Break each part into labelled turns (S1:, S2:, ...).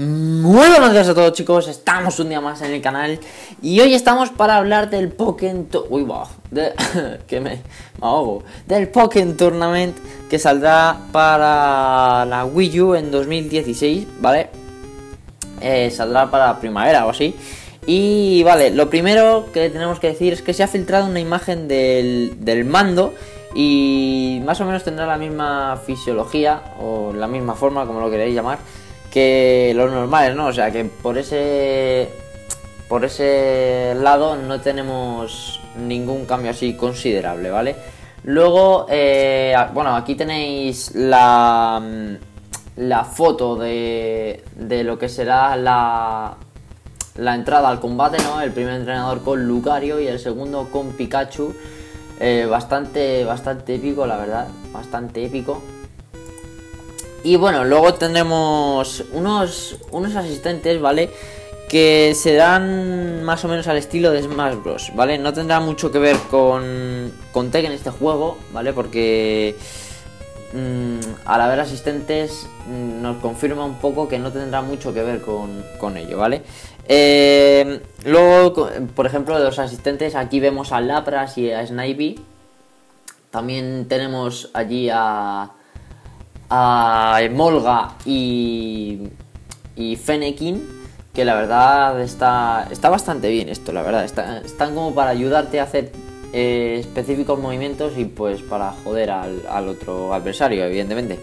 S1: Muy buenos días a todos chicos, estamos un día más en el canal y hoy estamos para hablar del Pokémon... Uy, va, de... me... me. Del Pokémon Tournament que saldrá para la Wii U en 2016, ¿vale? Eh, saldrá para primavera o así. Y vale, lo primero que tenemos que decir es que se ha filtrado una imagen del, del mando y más o menos tendrá la misma fisiología o la misma forma, como lo queréis llamar que los normales, ¿no? O sea que por ese por ese lado no tenemos ningún cambio así considerable, ¿vale? Luego, eh, bueno, aquí tenéis la, la foto de, de lo que será la, la entrada al combate, ¿no? El primer entrenador con Lucario y el segundo con Pikachu. Eh, bastante, bastante épico, la verdad. Bastante épico. Y bueno, luego tenemos unos, unos asistentes, ¿vale? Que se dan más o menos al estilo de Smash Bros, ¿vale? No tendrá mucho que ver con, con Tekken este juego, ¿vale? Porque mmm, al haber asistentes mm, nos confirma un poco que no tendrá mucho que ver con, con ello, ¿vale? Eh, luego, por ejemplo, de los asistentes, aquí vemos a Lapras y a Snivy. También tenemos allí a a Molga y, y Fennekin, que la verdad está, está bastante bien esto, la verdad. están como para ayudarte a hacer eh, específicos movimientos y pues para joder al, otro adversario, evidentemente.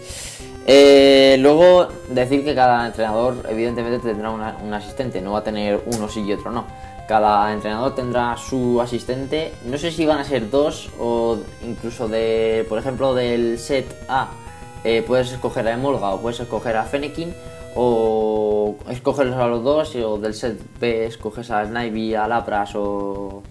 S1: Eh, luego decir que cada entrenador evidentemente tendrá un asistente, no va a tener uno sí y otro no. Cada entrenador tendrá su asistente, no sé si van a ser dos o incluso de, por ejemplo, del set A eh, puedes escoger a Emolga o puedes escoger a Fennekin o escogerlos a los dos o del set B escoges a Snivy, a Lapras o,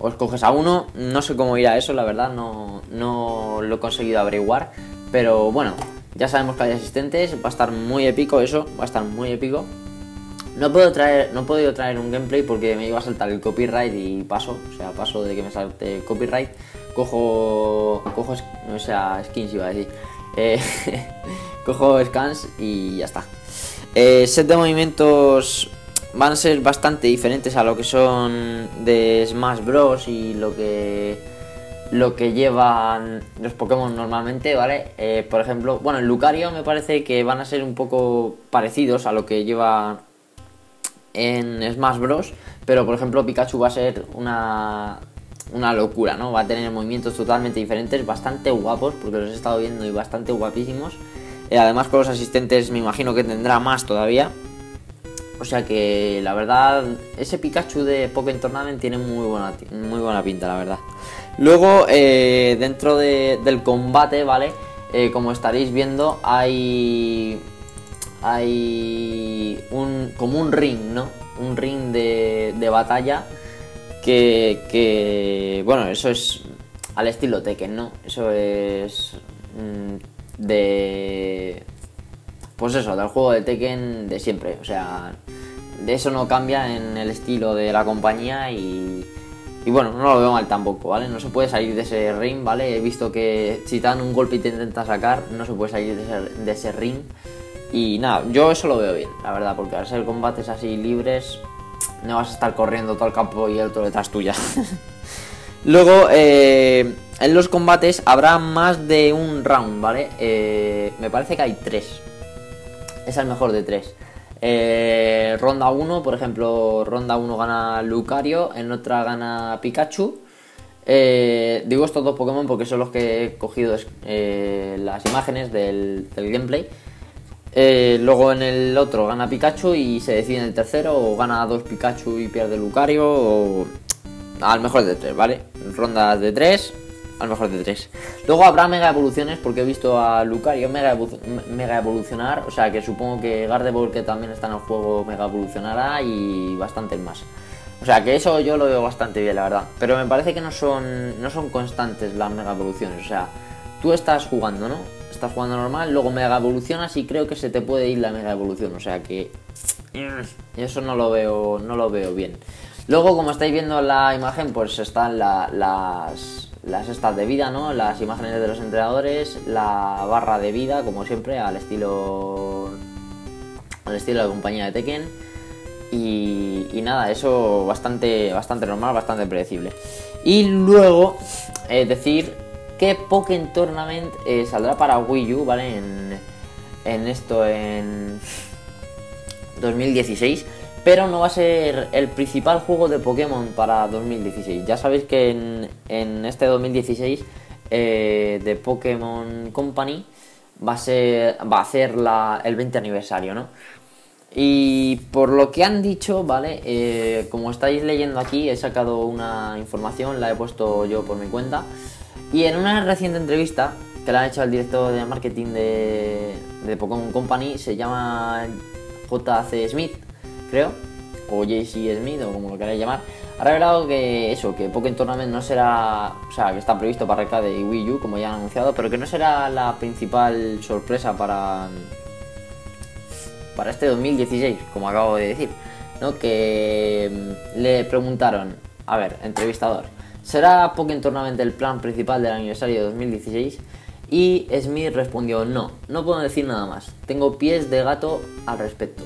S1: o escoges a uno. No sé cómo irá eso, la verdad, no, no lo he conseguido averiguar. Pero bueno, ya sabemos que hay asistentes, va a estar muy épico eso, va a estar muy épico. No puedo traer, no he podido traer un gameplay porque me iba a saltar el copyright y paso, o sea, paso de que me salte el copyright, cojo, cojo, o sea, skins iba a decir, eh, cojo scans y ya está. Eh, set de movimientos van a ser bastante diferentes a lo que son de Smash Bros. y lo que lo que llevan los Pokémon normalmente, ¿vale? Eh, por ejemplo, bueno, en Lucario me parece que van a ser un poco parecidos a lo que lleva en Smash Bros. Pero por ejemplo Pikachu va a ser una una locura, ¿no? Va a tener movimientos totalmente diferentes, bastante guapos, porque los he estado viendo y bastante guapísimos. Eh, además con los asistentes me imagino que tendrá más todavía. O sea que la verdad, ese Pikachu de Pokémon Tournament tiene muy buena, muy buena pinta, la verdad. Luego, eh, dentro del combate, ¿vale? Eh, como estaréis viendo, hay. Hay un. como un ring, ¿no? Un ring de, de batalla que, bueno, eso es al estilo Tekken, ¿no? Eso es mm, de... Pues eso, del juego de Tekken de siempre, o sea, de eso no cambia en el estilo de la compañía y, y bueno, no lo veo mal tampoco, ¿vale? No se puede salir de ese ring, ¿vale? He visto que si te dan un golpe y te intenta sacar, no se puede salir de ese, de ese ring. Y nada, yo eso lo veo bien, la verdad, porque al ser combates así libres, no vas a estar corriendo todo el campo y el otro detrás tuya. Luego, eh, en los combates habrá más de un round, ¿vale? Eh, me parece que hay tres. Es el mejor de tres. Eh, ronda 1, por ejemplo, ronda 1 gana Lucario, en otra gana Pikachu. digo estos dos Pokémon porque son los que he cogido las imágenes del gameplay. Eh, luego en el otro gana Pikachu y se decide en el tercero o gana dos Pikachu y pierde Lucario o al mejor de tres, ¿vale? Rondas de tres, al mejor de tres. Luego habrá mega evoluciones porque he visto a Lucario mega, mega evolucionar, o sea que supongo que Gardevoir que también está en el juego mega evolucionará y bastantes más. O sea que eso yo lo veo bastante bien, la verdad. Pero me parece que no son, no son constantes las mega evoluciones, o sea, tú estás jugando, ¿no? estás jugando normal, luego mega evolucionas y creo que se te puede ir la mega evolución, o sea que eso no lo veo, no lo veo bien. Luego, como estáis viendo en la imagen, pues están las, las estas de vida, ¿no? Las imágenes de los entrenadores, la barra de vida, como siempre, al estilo al estilo de compañía de Tekken. Y, y nada, eso bastante, bastante normal, bastante predecible. Y luego, eh, decir que Pokémon Tournament eh, saldrá para Wii U, ¿vale? En, esto, en 2016. Pero no va a ser el principal juego de Pokémon para 2016. Ya sabéis que en, en este 2016 eh, de Pokémon Company va a ser va a hacer la, el 20 aniversario, ¿no? Y por lo que han dicho, ¿vale? Eh, como estáis leyendo aquí, he sacado una información, la he puesto yo por mi cuenta. Y en una reciente entrevista que le han hecho al director de marketing de, de Pokémon Company, se llama JC Smith, creo, o JC Smith, o como lo queráis llamar, ha revelado que eso, que Pokémon Tournament no será, o sea, que está previsto para arcade de Wii U, como ya han anunciado, pero que no será la principal sorpresa para para este 2016, como acabo de decir, ¿no? Que mm, le preguntaron, a ver, entrevistador, ¿será Pokémon Tournament el plan principal del aniversario de 2016? Y Smith respondió, no, no puedo decir nada más, tengo pies de gato al respecto.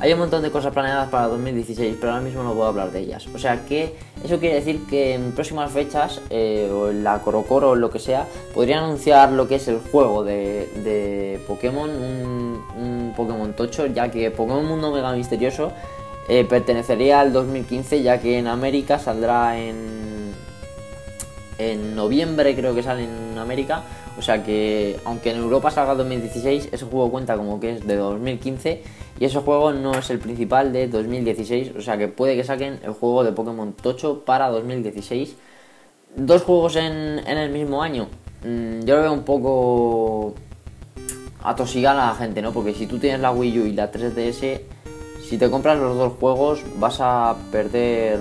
S1: Hay un montón de cosas planeadas para 2016, pero ahora mismo no puedo hablar de ellas. O sea que eso quiere decir que en próximas fechas, eh, o en la Corocoro o lo que sea, podrían anunciar lo que es el juego de, de Pokémon, un, un, Pokémon Tocho, ya que Pokémon Mundo Mega Misterioso eh, pertenecería al 2015, ya que en América saldrá en, en noviembre, creo que sale en América. O sea que, aunque en Europa salga 2016, ese juego cuenta como que es de 2015 y ese juego no es el principal de 2016, o sea que puede que saquen el juego de Pokémon Tocho para 2016. Dos juegos en, el mismo año. Mm, yo lo veo un poco atosigar a la gente, ¿no? Porque si tú tienes la Wii U y la 3DS, si te compras los dos juegos vas a perder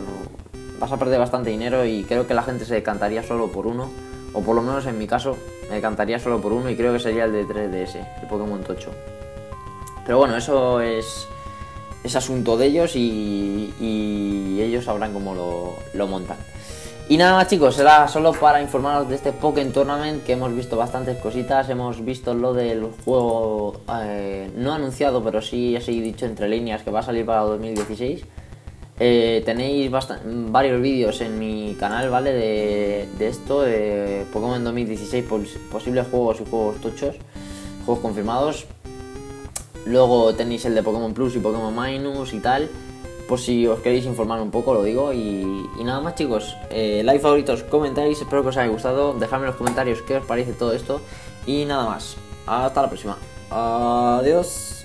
S1: vas a perder bastante dinero y creo que la gente se decantaría solo por uno, o por lo menos en mi caso, me decantaría solo por uno y creo que sería el de 3DS, el Pokémon Tocho. Pero bueno, eso es, asunto de ellos y, ellos sabrán cómo lo, lo, montan. Y nada más chicos, será solo para informaros de este Pokémon Tournament que hemos visto bastantes cositas, hemos visto lo del juego eh, no anunciado pero sí así dicho entre líneas que va a salir para 2016. Eh, tenéis varios vídeos en mi canal, ¿vale? De, de esto, de Pokémon 2016, pos posibles juegos y juegos tochos, juegos confirmados. Luego tenéis el de Pokémon Plus y Pokémon Minus y tal. Por si os queréis informar un poco, lo digo. Y, y nada más, chicos. Eh, like, favoritos, comentáis. Espero que os haya gustado. Dejadme en los comentarios qué os parece todo esto. Y nada más. Hasta la próxima. Adiós.